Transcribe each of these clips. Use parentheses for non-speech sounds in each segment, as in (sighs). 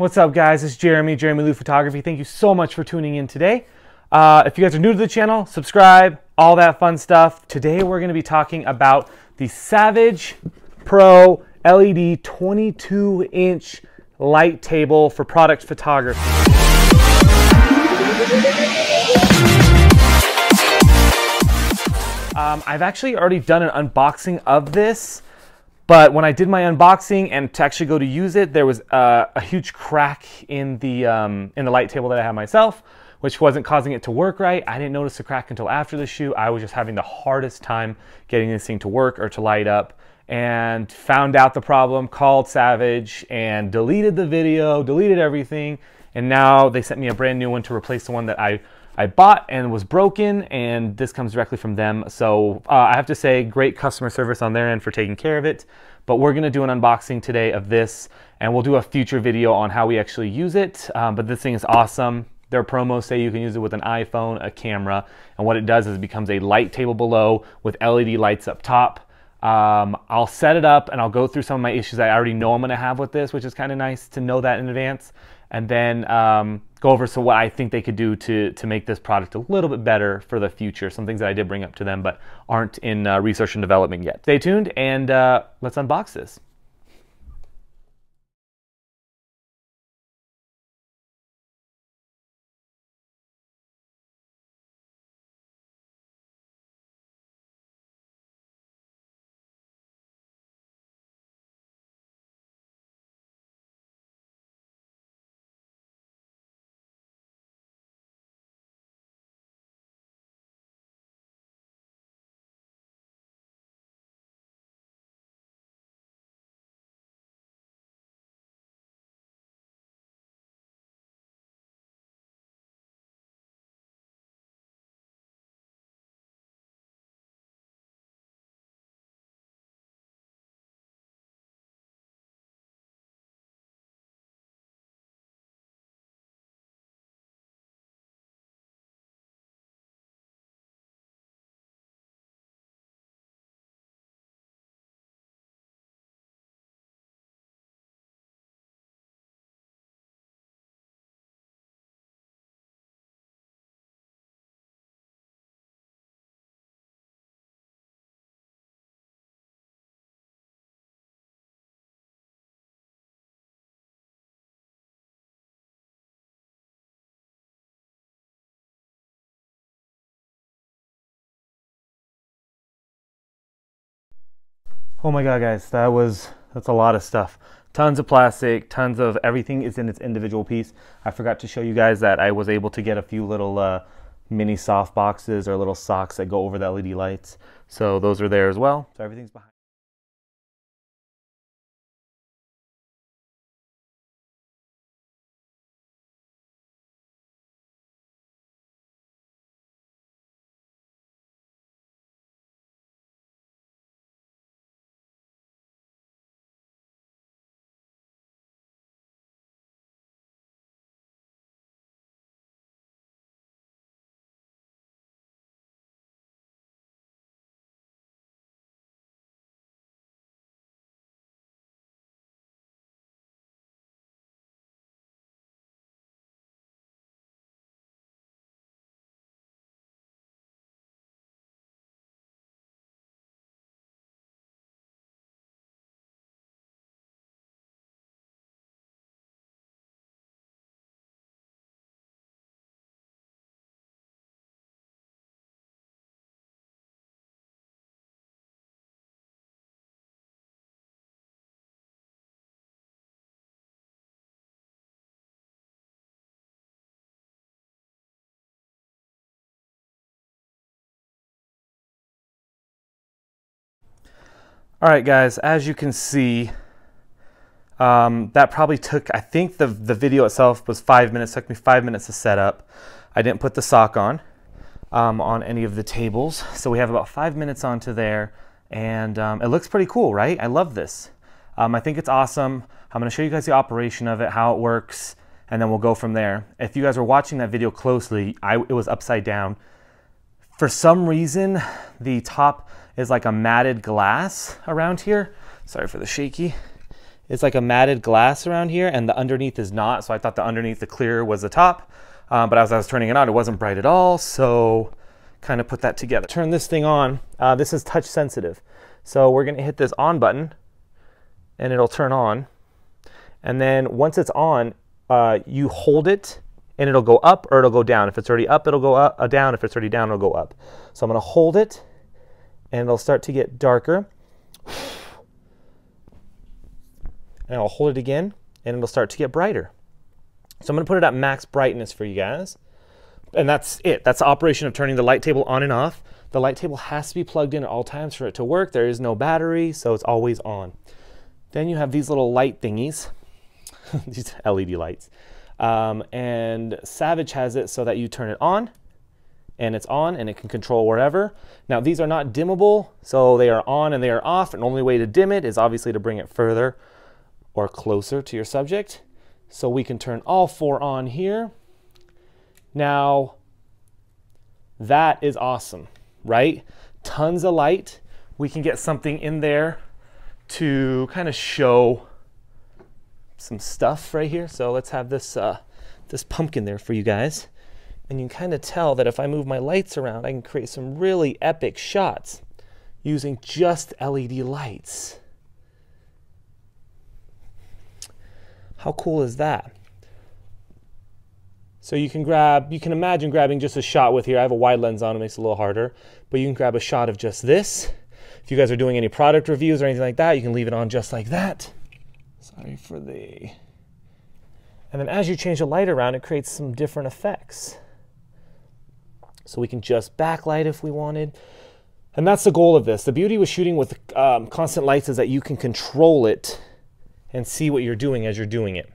What's up guys, it's Jeramie, Jeramie Lu Photography. Thank you so much for tuning in today. Uh, if you guys are new to the channel, subscribe, all that fun stuff. Today we're gonna be talking about the Savage Pro LED 22 inch light table for product photography. Um, I've actually already done an unboxing of this. But when I did my unboxing and to actually go to use it, there was uh, a huge crack in the, um, in the light table that I had myself, which wasn't causing it to work right. I didn't notice the crack until after the shoot. I was just having the hardest time getting this thing to work or to light up and found out the problem, called Savage and deleted the video, deleted everything. And now they sent me a brand new one to replace the one that I I bought and was broken, and this comes directly from them. So uh, I have to say, great customer service on their end for taking care of it. But we're gonna do an unboxing today of this, and we'll do a future video on how we actually use it. Um, but this thing is awesome. Their promos say you can use it with an iPhone, a camera, and what it does is it becomes a light table below with LED lights up top. Um, I'll set it up and I'll go through some of my issues I already know I'm gonna have with this, which is kind of nice to know that in advance. And then um, go over so what I think they could do to, to make this product a little bit better for the future. Some things that I did bring up to them but aren't in uh, research and development yet. Stay tuned and uh, let's unbox this. Oh my god, guys, that was that's a lot of stuff. Tons of plastic, tons of everything is in its individual piece. I forgot to show you guys that I was able to get a few little uh, mini soft boxes or little socks that go over the LED lights. So those are there as well. So everything's behind. All right, guys, as you can see, um, that probably took, I think the, the video itself was five minutes, took me five minutes to set up. I didn't put the sock on, um, on any of the tables. So we have about five minutes onto there and um, it looks pretty cool, right? I love this. Um, I think it's awesome. I'm gonna show you guys the operation of it, how it works, and then we'll go from there. If you guys were watching that video closely, I, it was upside down. For some reason, the top is like a matted glass around here. Sorry for the shaky. it's like a matted glass around here and the underneath is not. So I thought the underneath the clear was the top. Um, but as I was turning it on, it wasn't bright at all. So kind of put that together. Turn this thing on. Uh, this is touch sensitive. So we're gonna hit this on button and it'll turn on. And then once it's on, uh, you hold it and it'll go up or it'll go down. If it's already up, it'll go up, uh, down. If it's already down, it'll go up. So I'm gonna hold it and it'll start to get darker. And I'll hold it again and it'll start to get brighter. So I'm gonna put it at max brightness for you guys. And that's it. That's the operation of turning the light table on and off. The light table has to be plugged in at all times for it to work. There is no battery, so it's always on. Then you have these little light thingies, (laughs) these LED lights. Um, and Savage has it so that you turn it on and it's on and it can control wherever. Now these are not dimmable, so they are on and they are off. And the only way to dim it is obviously to bring it further or closer to your subject. So we can turn all four on here. Now, that is awesome, right? Tons of light. We can get something in there to kind of show some stuff right here. So let's have this, uh, this pumpkin there for you guys. And you can kind of tell that if I move my lights around, I can create some really epic shots using just LED lights. How cool is that? So you can grab, you can imagine grabbing just a shot with here. I have a wide lens on, it makes it a little harder. But you can grab a shot of just this. If you guys are doing any product reviews or anything like that, you can leave it on just like that. Sorry for the... And then as you change the light around, it creates some different effects. So we can just backlight if we wanted. And that's the goal of this. The beauty with shooting with um, constant lights is that you can control it and see what you're doing as you're doing it.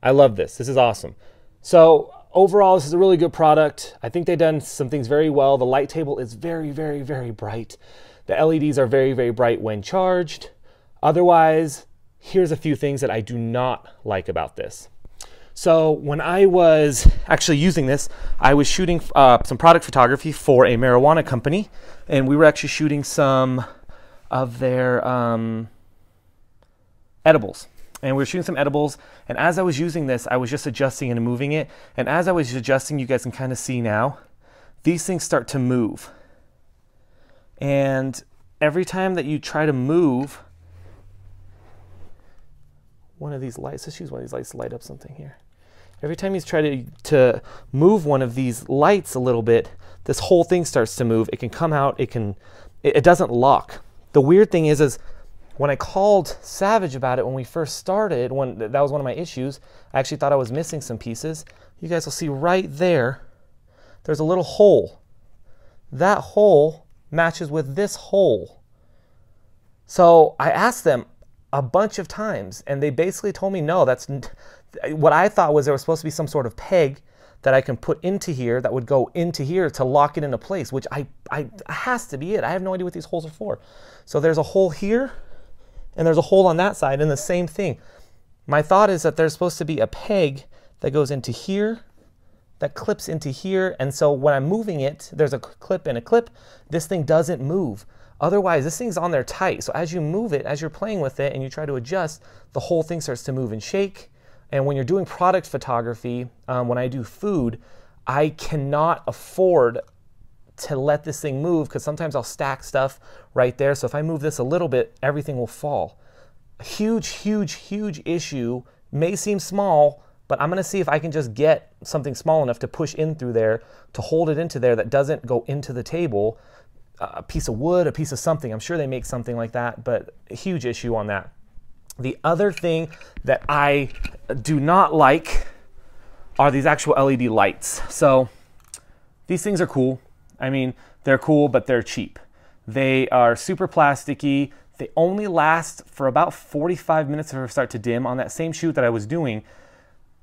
I love this. This is awesome. So overall, this is a really good product. I think they've done some things very well. The light table is very, very, very bright. The LEDs are very, very bright when charged. Otherwise, here's a few things that I do not like about this. So when I was actually using this, I was shooting uh, some product photography for a marijuana company, and we were actually shooting some of their um, edibles. And we were shooting some edibles, and as I was using this, I was just adjusting and moving it. And as I was adjusting, you guys can kind of see now, these things start to move. And every time that you try to move one of these lights, let's use one of these lights light up something here. Every time you try to, to move one of these lights a little bit, this whole thing starts to move. It can come out, it can, it, it doesn't lock. The weird thing is, is when I called Savage about it when we first started, when that was one of my issues, I actually thought I was missing some pieces. You guys will see right there, there's a little hole. That hole matches with this hole. So I asked them a bunch of times, and they basically told me no, that's what I thought was there was supposed to be some sort of peg that I can put into here that would go into here to lock it into place, which I, I has to be it. I have no idea what these holes are for. So there's a hole here and there's a hole on that side and the same thing. My thought is that there's supposed to be a peg that goes into here that clips into here. And so when I'm moving it, there's a clip and a clip. This thing doesn't move. Otherwise, this thing's on there tight. So as you move it, as you're playing with it and you try to adjust, the whole thing starts to move and shake. And when you're doing product photography, um, when I do food, I cannot afford to let this thing move because sometimes I'll stack stuff right there. So if I move this a little bit, everything will fall. A huge, huge, huge issue. May seem small, but I'm gonna see if I can just get something small enough to push in through there to hold it into there that doesn't go into the table. A piece of wood, a piece of something. I'm sure they make something like that, but a huge issue on that. The other thing that I do not like are these actual LED lights. So these things are cool. I mean, they're cool, but they're cheap. They are super plasticky. They only last for about 45 minutes before start to dim. On that same shoot that I was doing,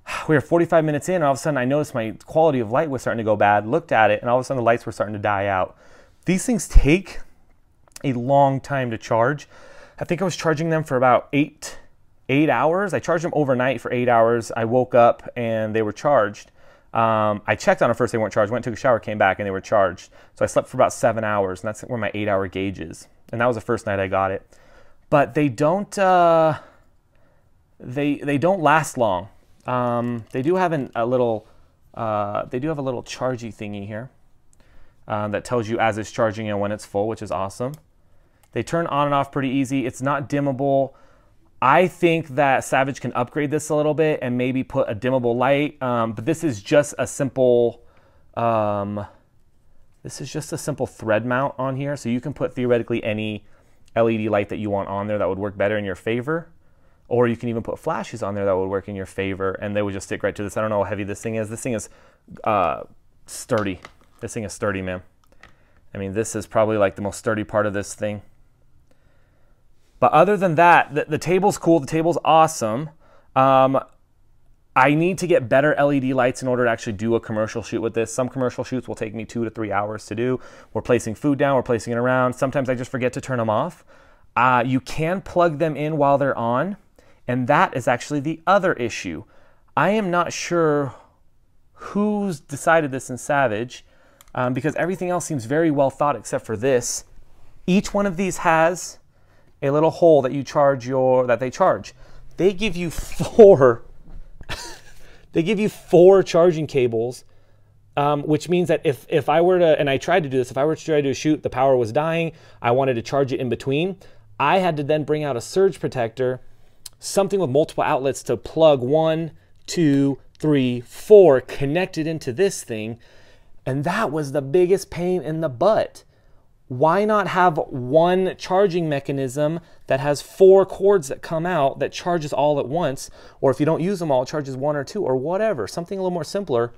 (sighs) we were 45 minutes in, and all of a sudden I noticed my quality of light was starting to go bad. Looked at it, and all of a sudden the lights were starting to die out. These things take a long time to charge. I think I was charging them for about eight, eight hours. I charged them overnight for eight hours. I woke up and they were charged. Um, I checked on them first, they weren't charged. Went, took a shower, came back, and they were charged. So I slept for about seven hours, and that's where my eight hour gauge is. And that was the first night I got it. but they don't uh, they they don't last long. Um, they do have an, a little uh, they do have a little chargy thingy here uh, that tells you as it's charging and when it's full, which is awesome. They turn on and off pretty easy. It's not dimmable. I think that Savage can upgrade this a little bit and maybe put a dimmable light, um, but this is just a simple, um, this is just a simple thread mount on here. So you can put theoretically any LED light that you want on there that would work better in your favor. Or you can even put flashes on there that would work in your favor and they would just stick right to this. I don't know how heavy this thing is. This thing is uh, sturdy. This thing is sturdy, man. I mean, this is probably like the most sturdy part of this thing. But other than that, the, the table's cool. The table's awesome. Um, I need to get better LED lights in order to actually do a commercial shoot with this. Some commercial shoots will take me two to three hours to do. We're placing food down, we're placing it around. Sometimes I just forget to turn them off. Uh, you can plug them in while they're on, and that is actually the other issue. I am not sure who's decided this in Savage um, because everything else seems very well thought except for this. Each one of these has a little hole that you charge your that they charge. They give you (laughs) four. they give you four charging cables, um, which means that if if I were to and I tried to do this, if I were to try to shoot, the power was dying. I wanted to charge it in between. I had to then bring out a surge protector, something with multiple outlets to plug one, two, three, four, connected into this thing, and that was the biggest pain in the butt why not have one charging mechanism that has four cords that come out that charges all at once? Or if you don't use them all, it charges one or two or whatever, something a little more simpler.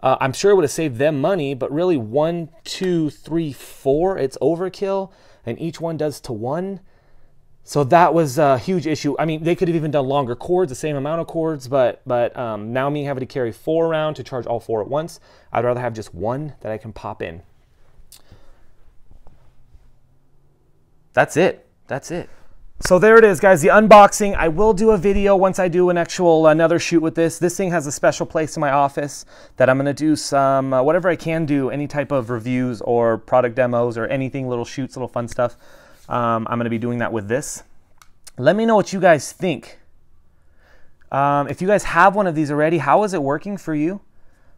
Uh, I'm sure it would have saved them money, but really one, two, three, four, it's overkill, and each one does to one. So that was a huge issue. I mean, they could have even done longer cords, the same amount of cords, but but um, now me having to carry four around to charge all four at once, I'd rather have just one that I can pop in. That's it. That's it. So there it is, guys, the unboxing. I will do a video once I do an actual another shoot with this. This thing has a special place in my office that I'm gonna do some, uh, whatever I can do, any type of reviews or product demos or anything, little shoots, little fun stuff. Um, I'm gonna be doing that with this. Let me know what you guys think. Um, if you guys have one of these already, how is it working for you?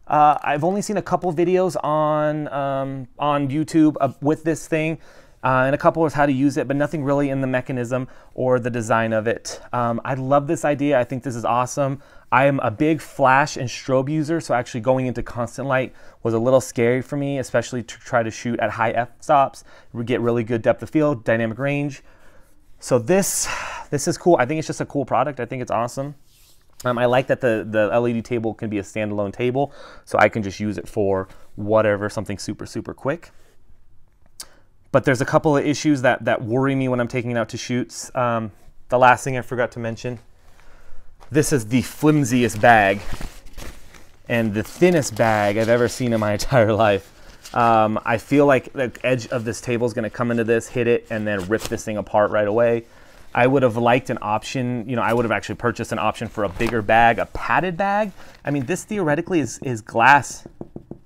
Uh, I've only seen a couple videos on, um, on YouTube uh, with this thing uh, and a couple was how to use it, but nothing really in the mechanism or the design of it. Um, I love this idea. I think this is awesome. I am a big flash and strobe user, so actually going into constant light was a little scary for me, especially to try to shoot at high f-stops. We get really good depth of field, dynamic range. So this, this is cool. I think it's just a cool product. I think it's awesome. Um, I like that the, the LED table can be a standalone table, so I can just use it for whatever, something super, super quick. But there's a couple of issues that, that worry me when I'm taking it out to shoots. Um, the last thing I forgot to mention, this is the flimsiest bag and the thinnest bag I've ever seen in my (laughs) entire life. Um, I feel like the edge of this table is going to come into this, hit it, and then rip this thing apart right away. I would have liked an option, you know, I would have actually purchased an option for a bigger bag, a padded bag. I mean, this theoretically is, is glass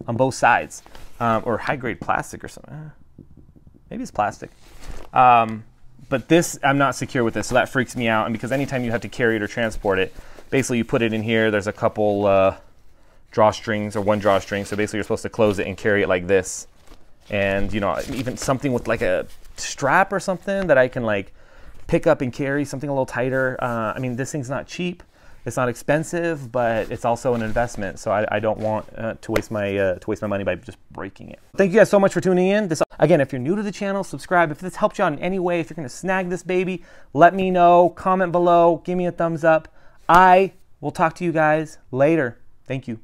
on both sides, um, or high grade plastic or something. Maybe it's plastic. Um, but this, I'm not secure with this, so that freaks me out. And because anytime you have to carry it or transport it, basically you put it in here, there's a couple uh, drawstrings or one drawstring. So basically you're supposed to close it and carry it like this. And you know, even something with like a strap or something that I can like pick up and carry, something a little tighter. Uh, I mean, this thing's not cheap. It's not expensive, but it's also an investment. So I, I don't want uh, to waste my uh, to waste my money by just breaking it. Thank you guys so much for tuning in. This again, if you're new to the channel, subscribe. If this helped you out in any way, if you're gonna snag this baby, let me know. Comment below. Give me a thumbs up. I will talk to you guys later. Thank you.